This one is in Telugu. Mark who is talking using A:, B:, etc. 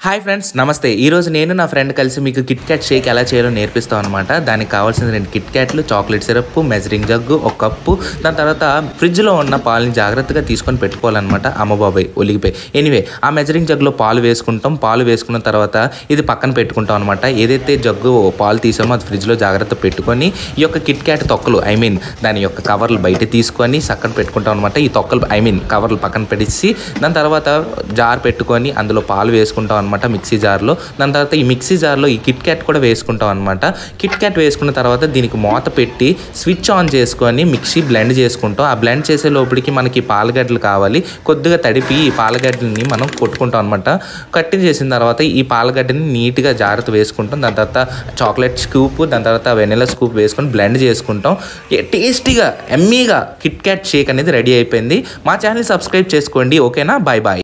A: హాయ్ ఫ్రెండ్స్ నమస్తే. ఈరోజు నేను నా ఫ్రెండ్ కలిసి మీకు కిట్ క్యాట్ షేక్ ఎలా చేయాలో నేర్పిస్తాం అనమాట దానికి కావాల్సిన రెండు కిట్ క్యాట్లు చాక్లెట్ సిరప్ మెజరింగ్ జగ్గు ఒక కప్పు. దాని తర్వాత ఫ్రిడ్జ్లో ఉన్న పాలని జాగ్రత్తగా తీసుకొని పెట్టుకోవాలన్నమాట. అమ్మబాబాయ్ ఒలిగిపోయి. ఎనివే ఆ మెజరింగ్ జగ్లో పాలు వేసుకుంటాం. పాలు వేసుకున్న తర్వాత ఇది పక్కన పెట్టుకుంటాం అనమాట ఏదైతే జగ్గు పాలు తీసామో అది ఫ్రిడ్జ్లో జాగ్రత్త పెట్టుకొని ఈ యొక్క కిట్ క్యాట్ తొక్కలు ఐ మీన్ దాని యొక్క కవర్లు బయట తీసుకొని చక్కని పెట్టుకుంటాం అనమాట ఈ తొక్కలు ఐ మీన్ కవర్లు పక్కన పెట్టేసి దాని తర్వాత జార్ పెట్టుకొని అందులో పాలు వేసుకుంటాం అనమాట మిక్సీ జార్లో. దాని తర్వాత ఈ మిక్సీ జార్లో ఈ కిట్ క్యాట్ కూడా వేసుకుంటాం అనమాట కిట్ క్యాట్ వేసుకున్న తర్వాత దీనికి మూత పెట్టి స్విచ్ ఆన్ చేసుకొని మిక్సీ బ్లెండ్ చేసుకుంటాం. ఆ బ్లెండ్ చేసే లోపలికి మనకి పాలగడ్డలు కావాలి. కొద్దిగా తడిపి ఈ పాలగడ్డలని మనం కొట్టుకుంటాం అనమాట కట్టింగ్ చేసిన తర్వాత ఈ పాలగడ్డని నీట్గా జాగ్రత్త వేసుకుంటాం. దాని తర్వాత చాక్లెట్ స్కూప్ దాని తర్వాత వెనిలా స్కూప్ వేసుకొని బ్లెండ్ చేసుకుంటాం. టేస్టీగా ఎమ్మీగా కిట్ క్యాట్ షేక్ అనేది రెడీ అయిపోయింది. మా ఛానల్ సబ్స్క్రైబ్ చేసుకోండి. ఓకేనా? Bye bye.